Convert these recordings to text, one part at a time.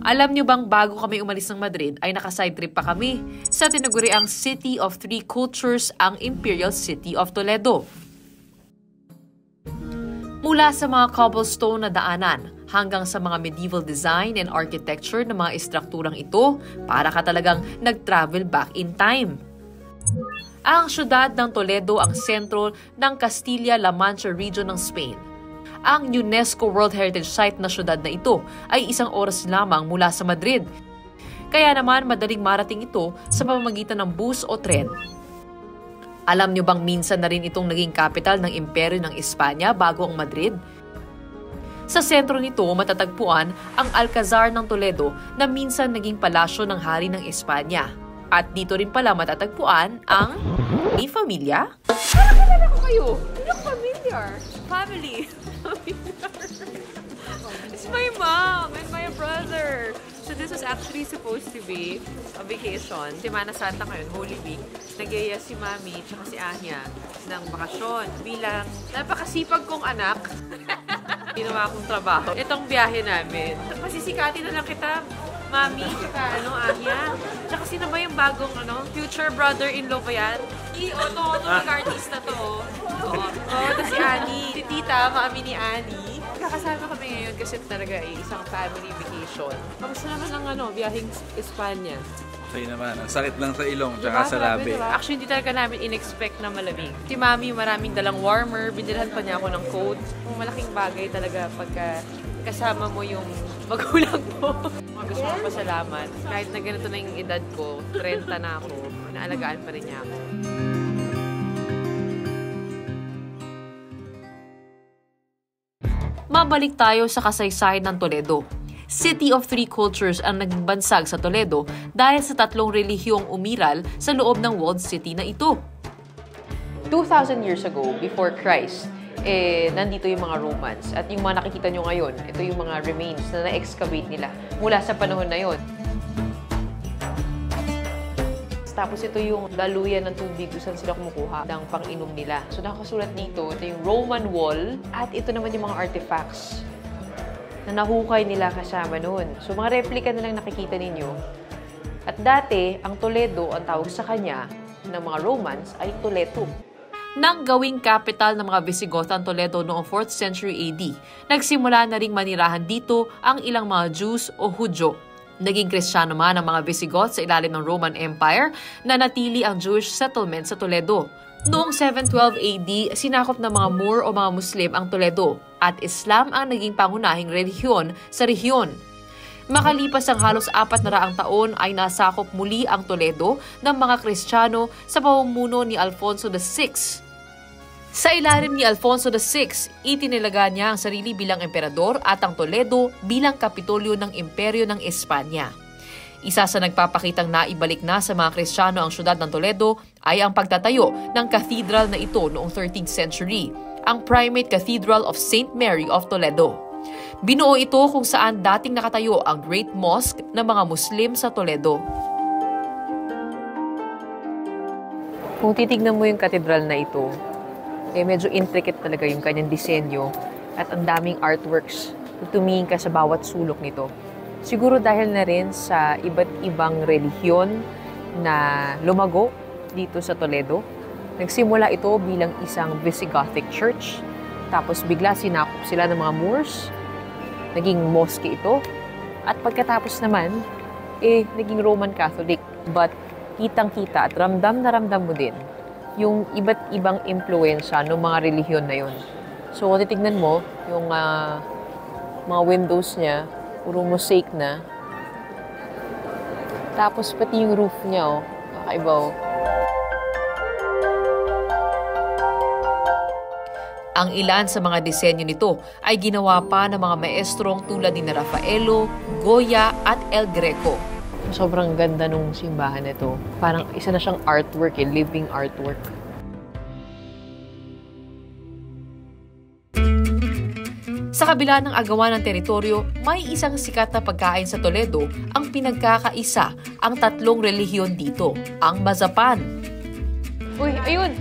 Alam niyo bang bago kami umalis ng Madrid ay naka-side trip pa kami sa tinaguriang City of Three Cultures ang Imperial City of Toledo. Mula sa mga cobblestone na daanan hanggang sa mga medieval design and architecture ng mga estrukturang ito, para ka talagang nag-travel back in time. Ang syudad ng Toledo ang sentro ng Castilla-La Mancha region ng Spain. Ang UNESCO World Heritage Site na syudad na ito ay isang oras lamang mula sa Madrid. Kaya naman madaling marating ito sa pamamagitan ng bus o tren. Alam niyo bang minsan na rin itong naging capital ng imperyo ng Espanya bago ang Madrid? Sa sentro nito matatagpuan ang Alcazar ng Toledo na minsan naging palasyo ng hari ng Espanya. At dito rin pala matatagpuan ang Mi Familia. Parang ko kayo. Familiar. Family. It's my mom and my brother. So this was actually supposed to be a vacation. Semana Santa ngayon, Holy Week. Nagyaya si Mami at si Anya ng bakasyon bilang napakasipag kong anak. Ginawa kong trabaho. Itong biyahe namin. Masisikatin na lang kita, Mami, tsaka ano, Anya. Tsaka sino ba yung bagong ano, future brother-in-law ba yan? I, o, to, to, Tita, Mami ni Annie. Kakasama kami ngayon kasi talaga ay isang family vacation. Kamusta naman ang ano, biyaheng Espanya? Okay naman. Ang sakit lang sa ilong tsaka sa labi. Diba? Actually, hindi talaga namin in-expect na malamig. Si Mami, maraming dalang warmer. Binilhan pa niya ako ng coat. Malaking bagay talaga pagka kasama mo yung magulang mo. Gusto ko pasalamat. Kahit na ganito na yung edad ko, 30 na ako, naalagaan pa rin niya ako. Mabalik tayo sa kasaysayan ng Toledo. City of Three Cultures ang naging bansag sa Toledo dahil sa tatlong relihiyong umiral sa loob ng walled city na ito. 2,000 years ago, before Christ, eh, nandito yung mga Romans. At yung mga nakikita nyo ngayon, ito yung mga remains na na-excavate nila mula sa panahon na yon. Tapos ito yung daluyan ng tubig kung saan sila kumukuha ng pang-inom nila. So nakasulat dito, ito yung Roman wall at ito naman yung mga artifacts na nahukay nila kasama noon. So mga replika na lang nakikita ninyo. At dati, ang Toledo, ang tawag sa kanya ng mga Romans ay Toledo. Nang gawing capital ng mga Visigoth ang Toledo noong 4th century AD, nagsimula na ring manirahan dito ang ilang mga Jews o Hudyo Naging Kristiyano man ang mga Visigoth sa ilalim ng Roman Empire na natili ang Jewish settlement sa Toledo. Noong 712 AD, sinakop ng mga Moor o mga Muslim ang Toledo at Islam ang naging pangunahing relihiyon sa rehiyon. Makalipas ang halos apat na raang taon ay nasakop muli ang Toledo ng mga Kristiyano sa pamumuno ni Alfonso VI sa ilalim ni Alfonso VI, itinilaga niya ang sarili bilang emperador at ang Toledo bilang kapitolyo ng Imperyo ng Espanya. Isa sa nagpapakitang naibalik na sa mga Kristiyano ang syudad ng Toledo ay ang pagtatayo ng cathedral na ito noong 13th century, ang Primate Cathedral of St. Mary of Toledo. Binuo ito kung saan dating nakatayo ang Great Mosque ng mga Muslim sa Toledo. Kung titignan mo yung katedral na ito, eh medyo intricate talaga yung kanyang disenyo at ang daming artworks na tumingin ka sa bawat sulok nito. Siguro dahil na rin sa iba't ibang relihiyon na lumago dito sa Toledo. Nagsimula ito bilang isang Visigothic church. Tapos bigla sinakop sila ng mga Moors. Naging mosque ito. At pagkatapos naman, eh, naging Roman Catholic. But kitang-kita at ramdam na ramdam mo din yung iba't ibang impluensya ng mga relihiyon na yun. So, kung titignan mo, yung uh, mga windows niya, puro mosaic na. Tapos, pati yung roof niya, oh, kakaiba, oh. Ang ilan sa mga disenyo nito ay ginawa pa ng mga maestrong tulad ni Rafaelo, Goya at El Greco Sobrang ganda nung simbahan nito. Parang isa na siyang artwork eh, living artwork. Sa kabila ng agawan ng teritoryo, may isang sikat na pagkain sa Toledo ang pinagkakaisa ang tatlong relihiyon dito, ang mazapan. Uy, ayun!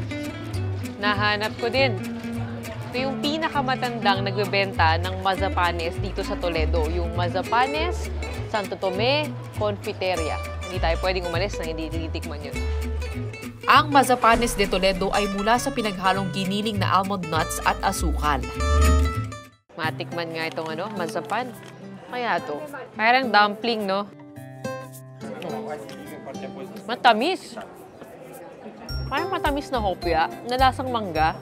Nahanap ko din. Ito yung pinakamatandang nagbebenta ng mazapanes dito sa Toledo. Yung mazapanes Santo Tome, Confiteria. Hindi tayo pwedeng umalis na hindi tinitikman yun. Ang mazapanes de Toledo ay mula sa pinaghalong giniling na almond nuts at asukal. Matikman nga itong ano, mazapan. Kaya to. Parang dumpling, no? Matamis. Parang matamis na hopya, na lasang mangga.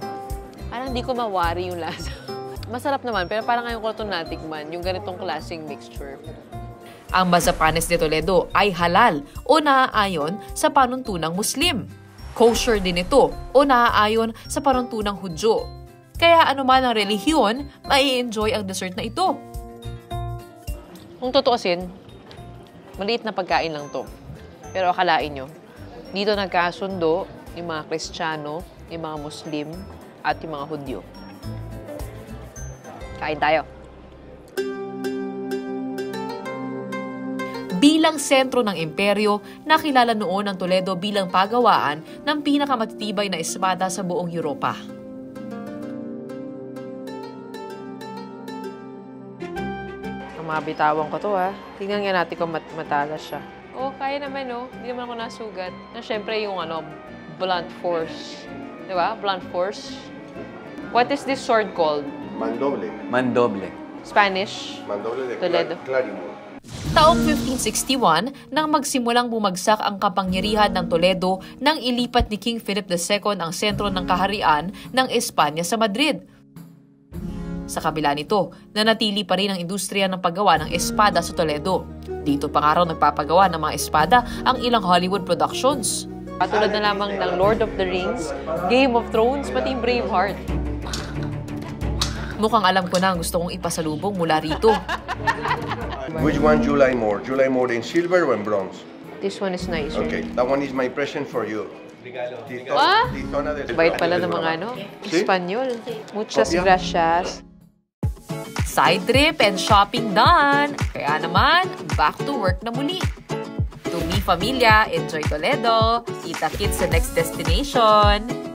Parang hindi ko mawari yung lasa. Masarap naman, pero parang ngayon ko ito natikman, yung ganitong klaseng mixture. Ang mazapanes de Toledo ay halal o naaayon sa panuntunang Muslim. Kosher din ito o naaayon sa panuntunang Hudyo. Kaya anuman ang relihiyon, mai enjoy ang dessert na ito. Kung tutuusin, maliit na pagkain lang to. Pero akalain nyo, dito nagkasundo yung mga Kristiyano, yung mga Muslim, at yung mga Hudyo. Kain tayo. Bilang sentro ng imperyo, nakilala noon ang Toledo bilang pagawaan ng pinakamatitibay na espada sa buong Europa. Ang mga bitawan ko to ha. Tingnan nga natin kung mat matalas siya. Oh, kaya naman no. Hindi naman ako nasugat. Na syempre yung ano, blunt force. Di ba? Blunt force. What is this sword called? Mandoble. Mandoble. Spanish? Mandoble de Toledo. Cla- Clarimont. Taong 1561, nang magsimulang bumagsak ang kapangyarihan ng Toledo nang ilipat ni King Philip II ang sentro ng kaharian ng Espanya sa Madrid. Sa kabila nito, nanatili pa rin ang industriya ng paggawa ng espada sa Toledo. Dito pa nga raw nagpapagawa ng mga espada ang ilang Hollywood productions. Katulad na lamang ng Lord of the Rings, Game of Thrones, pati Braveheart. Mukhang alam ko na ang gusto kong ipasalubong mula rito. Which one you like more? You like more in silver or in bronze? This one is nicer. Okay, that one is my present for you. Tito, Ah! Titona del Bait pala ng mga ano, Sí? Espanyol. Muchas gracias. Side trip and shopping done! Kaya naman, back to work na muli. To me, familia, enjoy Toledo. Kita kits sa next destination.